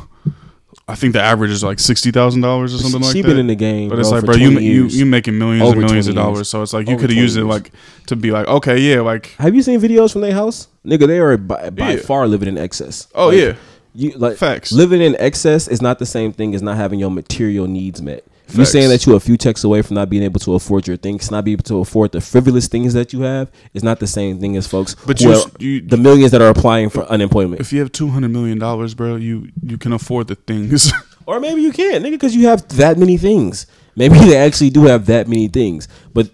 I think the average is like sixty thousand dollars or something like she that. been in the game, but it's like, bro, you 20 you you making millions Over and millions of 20 years. dollars. So it's like you could have 20 used it like to be like, okay, yeah, like Have you seen videos from their house, nigga? They are by, by Yeah. far living in excess. Oh, Like, yeah. you like Facts. Living in excess is not the same thing as not having your material needs met. You Facts. saying that you're a few checks away from not being able to afford your things, not be able to afford the frivolous things that you have, is not the same thing as folks. But you- are- you- the millions that are applying for unemployment, if you have two hundred million dollars, bro, you you can afford the things. or maybe you can't, nigga, because you have that many things. Maybe they actually do have that many things. But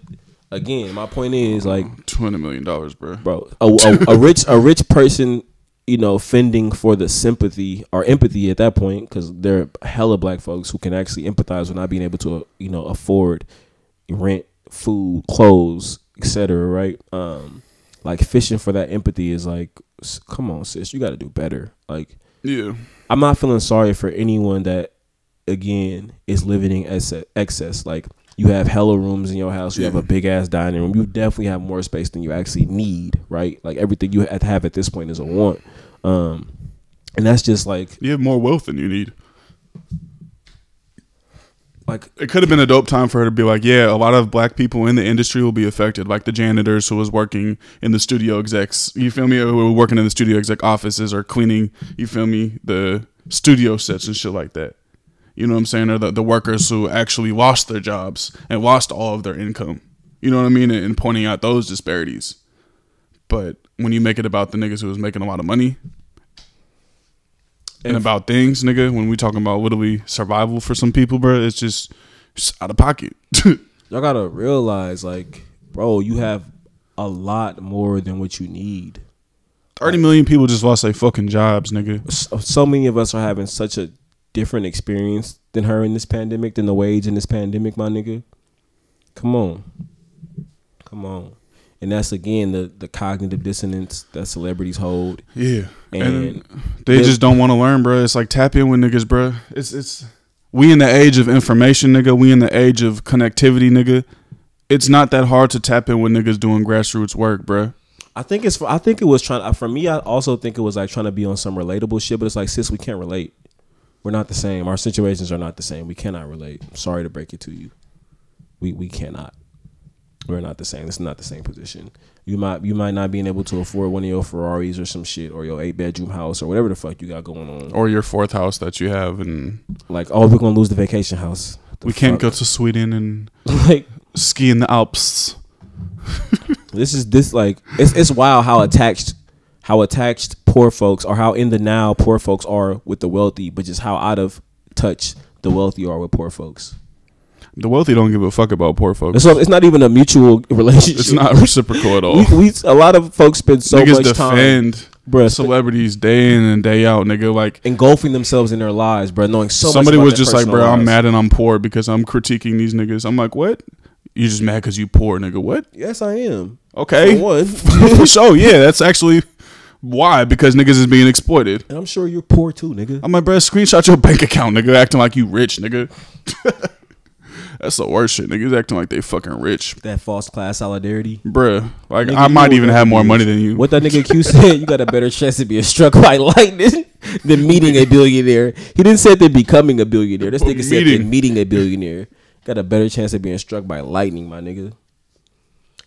again, my point is like two hundred million dollars, bro. bro. A, a, a rich a rich person, you know, fending for the sympathy or empathy at that point, because there are hella black folks who can actually empathize with not being able to, you know, afford rent, food, clothes, etc. Right? Um, like fishing for that empathy is like, come on, sis, you got to do better. Like, Yeah. I'm not feeling sorry for anyone that again is living in ex- excess. Like you have hella rooms in your house, you have a big ass dining room. You definitely have more space than you actually need, right? Like everything you have to have at this point is a want. Um, and that's just like You have more wealth than you need. like It could have been a dope time for her to be like, yeah, a lot of black people in the industry will be affected, like the janitors who was working in the studio execs. You feel me? Who were working in the studio exec offices or cleaning. You feel me? The studio sets and shit like that. You know what I'm saying? Or the, the workers who actually lost their jobs and lost all of their income. You know what I mean? And, and pointing out those disparities. But when you make it about the niggas who was making a lot of money and If- about things, nigga, when we talking about literally survival for some people, bro, it's just, just out of pocket. y'all gotta realize, like, bro, you have a lot more than what you need. 30 million people just lost their fucking jobs, nigga. so, so many of us are having such a different experience than her in this pandemic, than the wage in this pandemic, my nigga. Come on. Come on. And that's again the the cognitive dissonance that celebrities hold. Yeah. And And, they just don't want to learn, bro. It's like tap in with niggas, bro. It's it's we in the age of information, nigga. We in the age of connectivity, nigga. It's not that hard to tap in with niggas doing grassroots work, bro. I think it's I think it was trying for me I also think it was like trying to be on some relatable shit, but it's like sis, we can't relate. We're not the same. Our situations are not the same. We cannot relate. I'm sorry to break it to you. We we cannot. We're not the same. This is not the same position. You might you might not being able to afford one of your Ferraris or some shit or your eight bedroom house or whatever the fuck you got going on. Or your fourth house that you have, and Like, oh, we're gonna lose the vacation house. The we can't go to Sweden and like ski in the Alps. this is this like it's it's wild how attached how attached poor folks or how in the now poor folks are with the wealthy, but just how out of touch the wealthy are with poor folks. The wealthy don't give a fuck about poor folks. So it's not even a mutual relationship. It's not reciprocal at all. We, we a lot of folks spend so Niggas much time, defend bruh, sp- celebrities day in and day out, nigga. Like engulfing themselves in their lives, bro, knowing so somebody was just like, bro, I'm mad and I'm poor because I'm critiquing these niggas. I'm like, what? You just mad because you poor, nigga? What? Yes, I am. Okay, For one, for sure. Yeah, that's actually why because niggas is being exploited. and I'm sure you're poor too, nigga. I'm like, bro, screenshot your bank account, nigga, acting like you rich, nigga. that's the worst shit. Niggas acting like they fucking rich, that false class solidarity. bruh. Like Nigga, I might even have more money than you. What that nigga Q said, you got a better chance of being struck by lightning than meeting a billionaire. He didn't say they're becoming a billionaire. This nigga said they're Meeting. meeting a billionaire. Got a better chance of being struck by lightning, my nigga.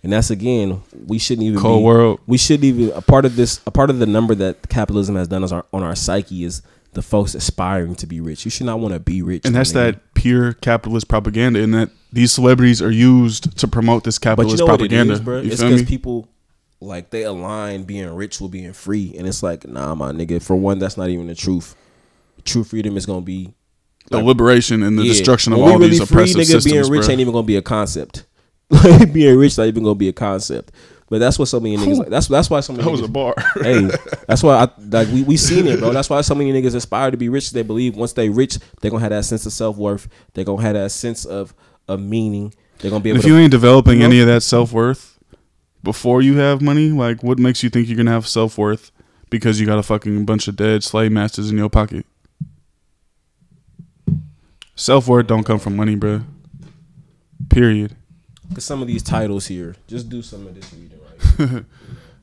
And that's again, we shouldn't even Cold be, world. We shouldn't even a part of this. A part of the number that capitalism has done is our, on our psyche is the folks aspiring to be rich. You should not want to be rich, And that's nigga. that pure capitalist propaganda, and that these celebrities are used to promote this But you capitalist know what it propaganda. bro? You It's because people like they align being rich with being free, and it's like, nah, my nigga. For one, that's not even the truth. True freedom is gonna be the liberation and the yeah, destruction of when all really these free, oppressive nigga, systems. being rich bruh. ain't even gonna be a concept. Like being rich not even gonna be a concept. But that's what so many niggas. Like, that's that's why so many. that was niggas, a bar. hey, that's why I like we we seen it, bro. That's why so many niggas aspire to be rich. They believe once they rich, they are gonna have that sense of self worth. They are gonna have that sense of of meaning. They're gonna be able if to. you ain't developing you know? any of that self worth before you have money, like what makes you think you're gonna have self worth because you got a fucking bunch of dead slave masters in your pocket? Self worth don't come from money, bro. Period. Cause some of these titles here, just do some of this reading right. here.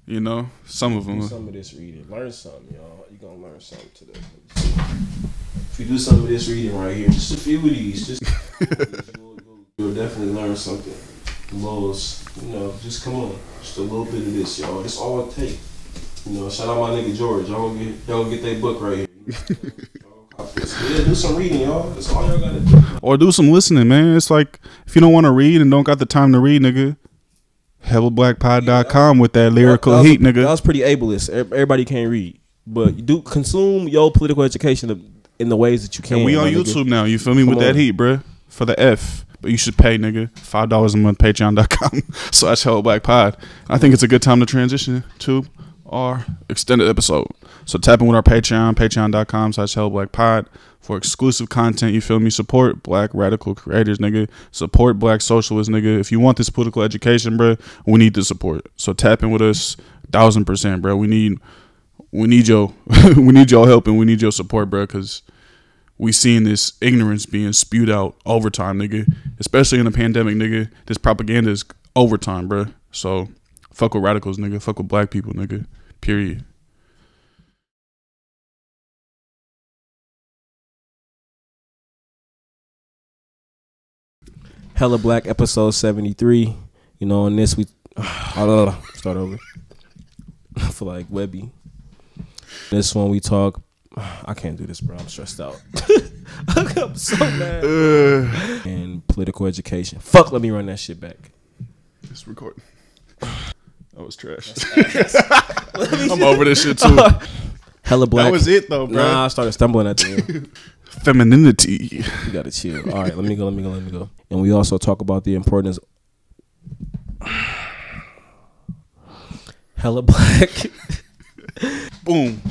You know, some of do them. some of this reading. Learn something, y'all. You gonna learn something today. If you do some of this reading right here, just a few of these, just you'll, you'll- you'll definitely learn something. Lows, you know, just come on, just a little bit of this, y'all. It's all it take. You know, shout out my nigga George. Y'all gonna get, y'all gonna get that book right here. Y'all copy this. yeah, do some reading, y'all. That's all y'all gotta do. Or do some listening, man. It's like if you don't want to read and don't got the time to read, nigga, hellablackpod.com with that lyrical That was- heat, nigga. That was pretty ableist. Everybody can't read, but you do consume your political education in the ways that you can. And we on my nigga. YouTube now. You feel me? With Come that heat, bruh. For the F. But you should pay, nigga. Five dollars a month, patreon.com slash Hella Black Pod. I think it's a good time to transition to our extended episode. So tap in with our Patreon, patreon.com slash Hella Black Pod for exclusive content. You feel me? Support black radical creators, nigga. Support black socialists, nigga. If you want this political education, bro, we need the support. So tap in with us, thousand percent, bro. We need we need your we need your help and we need your support, bro, because we seeing this ignorance being spewed out overtime, nigga. Especially in the pandemic, nigga. This propaganda is overtime, bro. So fuck with radicals, nigga. Fuck with black people, nigga. Period. Hella Black episode 73. You know, on this we uh, start over. I feel like Webby. This one we talk I can't do this, bro. I'm stressed out. I'm so mad. and political education. Fuck, let me run that shit back. It's recording. That was trash. I'm over this shit too. Hella black. That was it though, bro. Nah, I started stumbling at the. Femininity. You gotta chill. All right, let me go. Let me go. Let me go. And we also talk about the importance. Hella black. Boom.